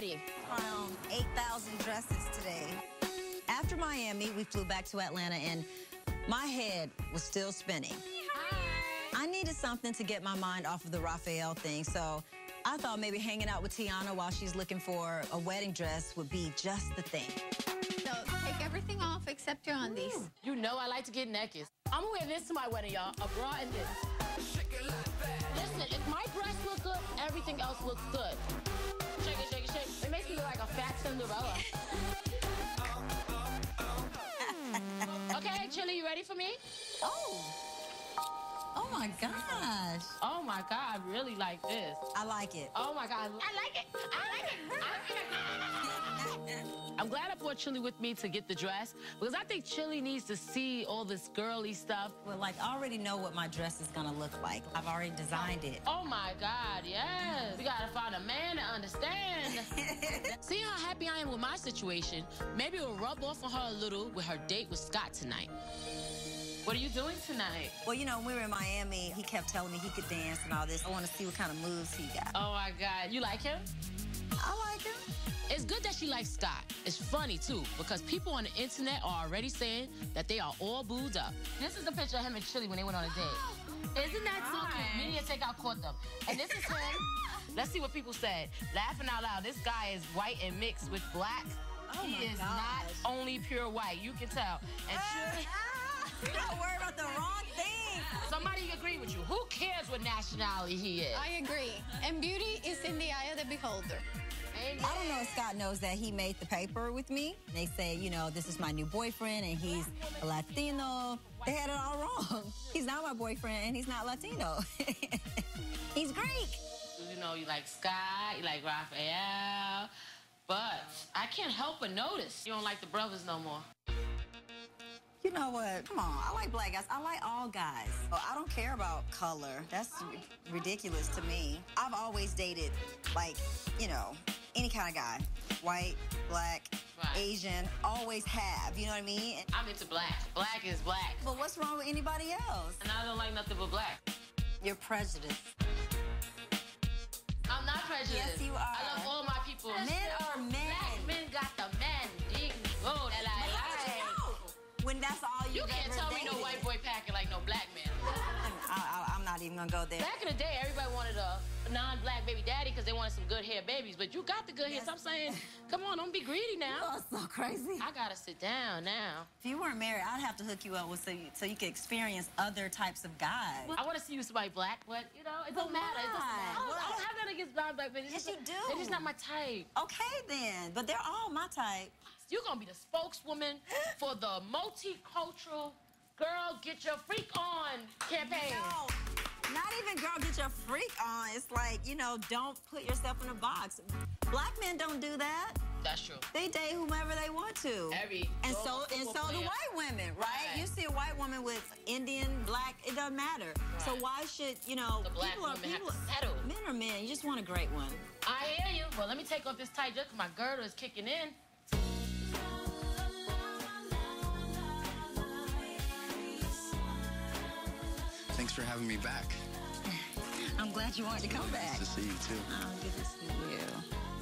ready. Try on 8,000 dresses today. After Miami, we flew back to Atlanta, and my head was still spinning. I needed something to get my mind off of the Raphael thing, so I thought maybe hanging out with Tionna while she's looking for a wedding dress would be just the thing. So take everything off except your undies. You know I like to get naked. I'm gonna wear this to my wedding, y'all. A bra and this. Else looks good. Shake it, shake it, shake it. It makes me look like a fat Cinderella. okay, Chilli, you ready for me? Oh. Oh my gosh. Oh my God, I really like this. I like it. Oh my God, I like it. I like it. I like it. I'm glad I brought Chilli with me to get the dress because I think Chilli needs to see all this girly stuff. Well, like, I already know what my dress is gonna look like. I've already designed it. Oh my God, yes. We gotta find a man to understand. See how happy I am with my situation? Maybe it'll rub off on her a little with her date with Scott tonight. What are you doing tonight? Well, you know, when we were in Miami, he kept telling me he could dance and all this. I want to see what kind of moves he got. Oh my God, you like him? I like him. It's good that she likes Scott. It's funny too, because people on the internet are already saying that they are all booed up. This is a picture of him and Chilli when they went on a date. Isn't that so cute? Media Takeout caught them. And this is him. Let's see what people said. Laughing out loud, this guy is white and mixed with black. Oh he is gosh. not only pure white, you can tell. And ah. Chilli, You're not worried about the wrong thing. somebody agree with you. Who cares what nationality he is? I agree. And beauty is in the eye of the beholder. Amen. I don't know Scott knows that he made the paper with me. They say, you know, this is my new boyfriend and he's a Latino. They had it all wrong. He's not my boyfriend and he's not Latino. he's Greek. You know, you like Scott, you like Raphael, but I can't help but notice you don't like the brothers no more. You know what? Come on. I like black guys. I like all guys. I don't care about color. That's ridiculous to me. I've always dated, like, you know, any kind of guy. White, black, Right. Asian. Always have. You know what I mean? I'm into black. Black is black. But what's wrong with anybody else? And I don't like nothing but black. You're prejudiced. I'm not prejudiced. Yes, you are. I love all my people. Men are men not even gonna go there. Back in the day, everybody wanted a non-black baby daddy because they wanted some good hair babies. But you got the good hair. Yes. So I'm saying, come on, don't be greedy now. Oh, so crazy. I gotta sit down now. If you weren't married, I'd have to hook you up with so you, so you could experience other types of guys. I want to see you with somebody black, but you know, it don't But matter. It doesn't matter. I don't, I don't have that against non-black. It's Yes, just- you do. They're just not my type. Okay then, but they're all my type. You're gonna be the spokeswoman for the multicultural girl get your freak on campaign. No, not even girl, get your freak on. It's like you know, don't put yourself in a box. Black men don't do that. That's true. They date whomever they want to. Every and so and so football do white women, right? Right. You see a white woman with Indian, black, it doesn't matter. So why should you know? The black people are people. to settle. Men are men. You just want a great one. I hear you. Well, let me take off this tight 'cause my girdle is kicking in. For having me back. I'm glad you wanted to come back. Nice to see you too. Oh, good to see you.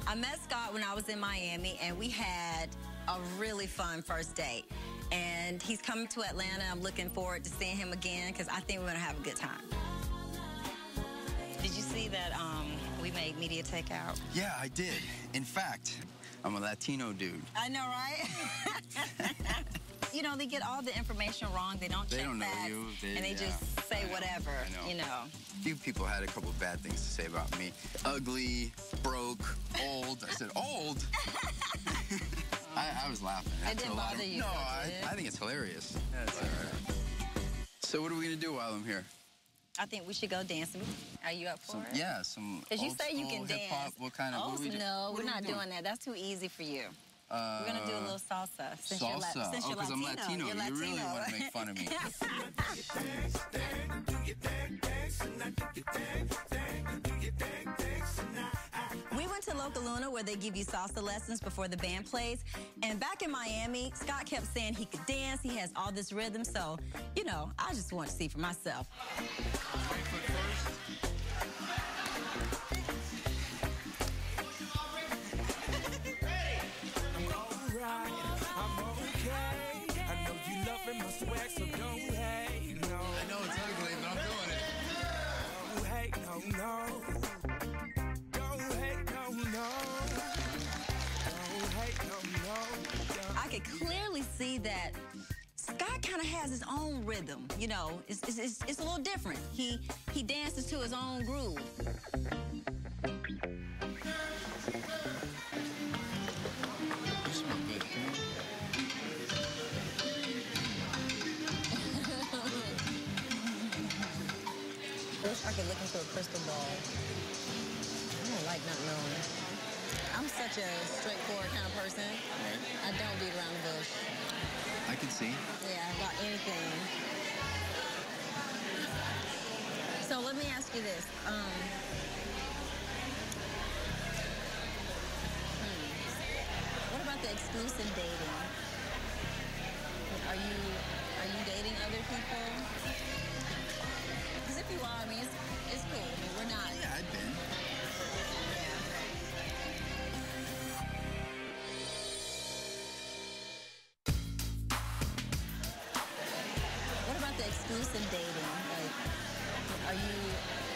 I met Scott when I was in Miami, and we had a really fun first date. And he's coming to Atlanta. I'm looking forward to seeing him again because I think we're gonna have a good time. Did you see that um, we made media takeout? Yeah, I did. In fact, I'm a Latino dude. I know, right? you know, they get all the information wrong. They don't They check don't know facts, you. They- and they yeah. just say I know. whatever. I know. You know. few people had a couple bad things to say about me. Ugly, broke, old. I said, old? I, I was laughing. It didn't bother you, No, I. I think it's hilarious. Yeah, it's all right. So what are we going to do while I'm here? I think we should go dancing. Are you up for Some, it? yeah, some Because you old say you can dance. What kind of, Oh, what are we do- no, what we're are we not doing? doing that. That's too easy for you. Uh, We're gonna do a little salsa. Since You're, la- since oh, you're because I'm Latino. Latino. You're You really want to make fun of me. we went to Loca Luna where they give you salsa lessons before the band plays. And back in Miami, Scott kept saying he could dance. He has all this rhythm. So, you know, I just want to see for myself. Kind of has his own rhythm. You know, it's, it's, it's, it's a little different. He he dances to his own groove. Wish I could look into a crystal ball. I don't like not knowing. I'm such a straightforward person. Right. I don't beat around the bush. I can see. Yeah, about anything. So let me ask you this. Um, hmm. What about the exclusive dating? Are you are you dating other people? Because if you are, I mean, it's, it's cool. I mean, we're not. Yeah, I've been. The dating? Like, are you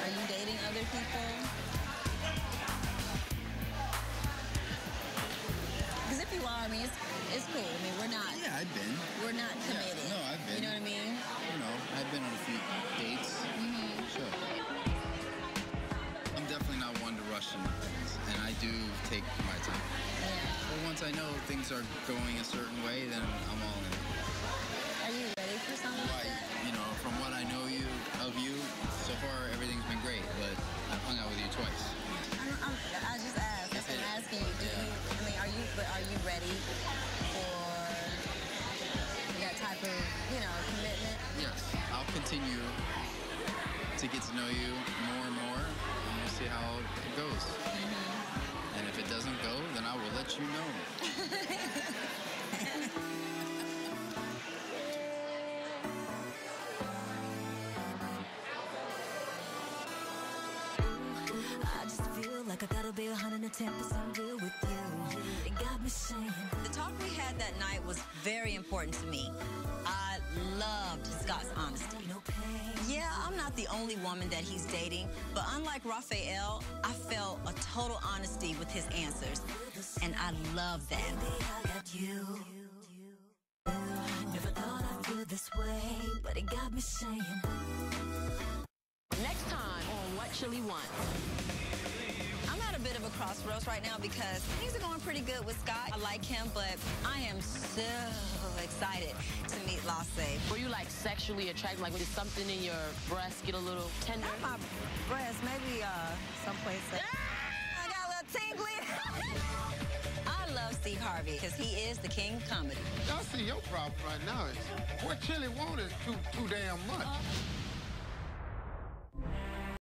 are you dating other people? Because if you are, I mean, it's, it's cool. I mean, we're not Yeah, I've been. we're not Yeah, committed. no, I've been. You know what I mean? You know, I've been on a few dates. Mm-hmm. Sure. I'm definitely not one to rush into things, and I do take my time. Yeah. But once I know things are going a certain way, then I'm all in. Continue to get to know you more and more, and we'll see how it goes. Mm-hmm. And if it doesn't go, then I will let you know. like I gotta be 110% real with you. It got me saying, The talk we had that night was very important to me. I loved Scott's honesty. no pain. Yeah, I'm not the only woman that he's dating, but unlike Raphael, I felt a total honesty with his answers, and I love that. Baby, I got you. Never thought I'd feel this way, but it got me saying, Next time on What Chilli Wants. I'm at a bit of a crossroads right now because things are going pretty good with Scott. I like him, but I am so excited to meet Lasse. Were you like sexually attracted? Like, did something in your breast get a little tender? Not my breast, maybe uh, someplace. That I got a little tingly. I love Steve Harvey because he is the king of comedy. Y'all see your problem right now is what Chilli want is too too damn much.